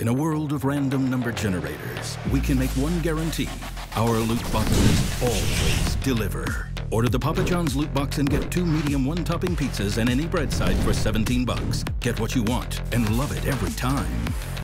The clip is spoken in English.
In a world of random number generators, we can make one guarantee. Our loot boxes always deliver. Order the Papa John's loot box and get two medium one-topping pizzas and any bread side for 17 bucks. Get what you want and love it every time.